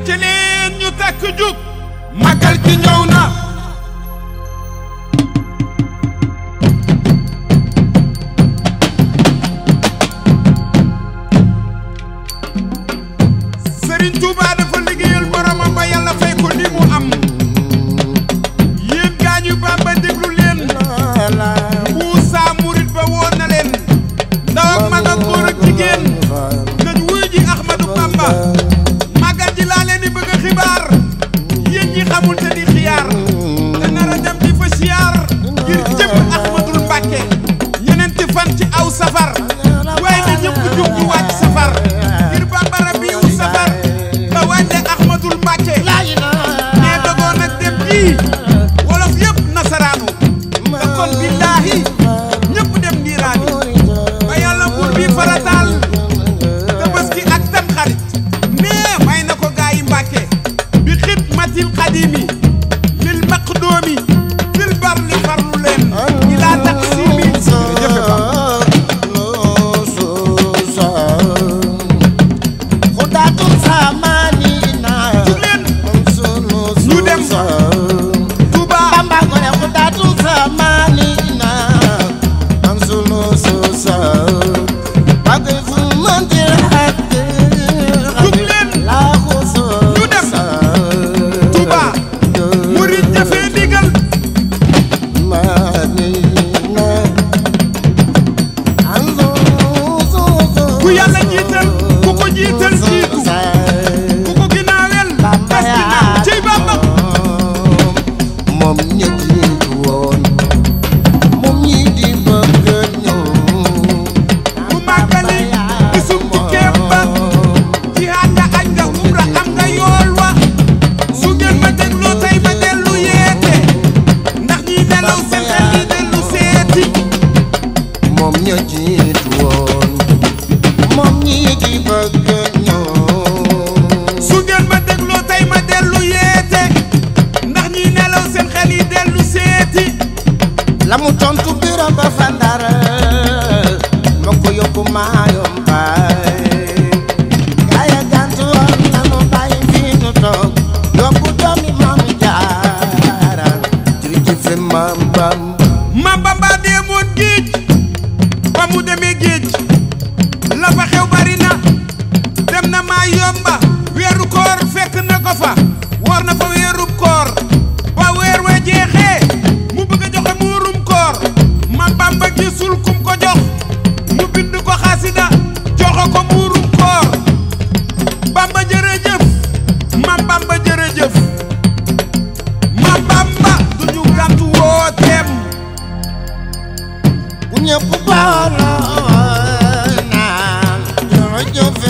wàcc leen ñu takk jug màggal gi ñëw na Serigne Touba ku yàlla jiital ku ko jiital jiitu ku ko ginnaawel des ginnaaw ciy Bamba moom ñi jiitu woon moom ñi di bëgg ñëw mu màggali gisum ci keem ba ci ànda añ nga umra am nga yool wa su ngeen ma tey ma dellu yeete ndax ñi nelaw seen xel yi seeti moom ñi jiitu woon ñi ki bëgg ñoo su ngeen ma dégloo tey ma dellu yeete ndax ñi nelaw seen xel yi dellu seeti la mu tontu ñëpp baal naa ñoo jëf